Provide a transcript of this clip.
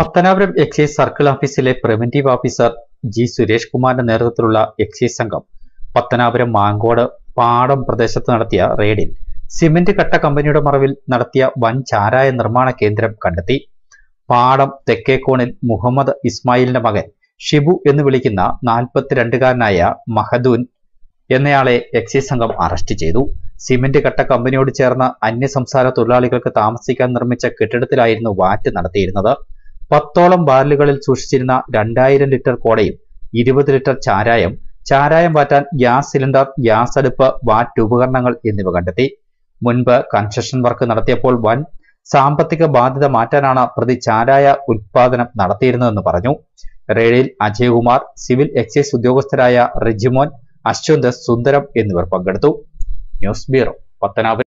Pathanapuram excise circle ഓഫീസിലെ preventive officer G Suresh കുമാറിന്റെ നേതൃത്വത്തിലുള്ള എക്സൈസ് സംഘം പത്തനാപുരം മാങ്കോട് പാടം പ്രദേശത്ത് നടത്തിയ റെയ്ഡിൽ സിമന്റ് കട്ട കമ്പനിയുടെ മറവിൽ നടത്തിയ വൻ ചാരായ നിർമ്മാണ കേന്ദ്രം കണ്ടെത്തി. പാടം തെക്കേക്കോണിൽ മുഹമ്മദ് ഇസ്മായിലിന്റെ മകൻ ഷിബു എന്ന് വിളിക്കുന്ന നാൽപ്പത്തിരണ്ടുകാരനായ മഹദൂൻ എന്നയാളെ എക്സൈസ് സംഘം അറസ്റ്റ് ചെയ്തു. സിമന്റ് കട്ട കമ്പനിയോട് ചേർന്ന അന്യസംസ്ഥാന തൊഴിലാളികൾക്ക് താമസിക്കാൻ നിർമ്മിച്ച കെട്ടിടത്തിലായിരുന്നു വാറ്റ് നടത്തിയിരുന്നത്. പത്തോളം ബാരലുകളിൽ സൂക്ഷിച്ചിരുന്ന രണ്ടായിരം ലിറ്റർ കോടയും ഇരുപത് ലിറ്റർ ചാരായം ചാരായം വാറ്റാൻ ഗ്യാസ് സിലിണ്ടർ ഗ്യാസ് അടുപ്പ് വാറ്റ് ഉപകരണങ്ങൾ എന്നിവ കണ്ടെത്തി. മുൻപ് കൺസ്ട്രക്ഷൻ വർക്ക് നടത്തിയപ്പോൾ വൻ സാമ്പത്തിക ബാധ്യത മാറ്റാനാണ് പ്രതി ചാരായ ഉത്പാദനം നടത്തിയിരുന്നതെന്ന് പറഞ്ഞു. റെയിലിൽ അജയകുമാർ സിവിൽ എക്സൈസ് ഉദ്യോഗസ്ഥരായ റിജിമോൻ അശ്വന്ത് സുന്ദരം എന്നിവർ പങ്കെടുത്തു. News bureau Pathanapuram.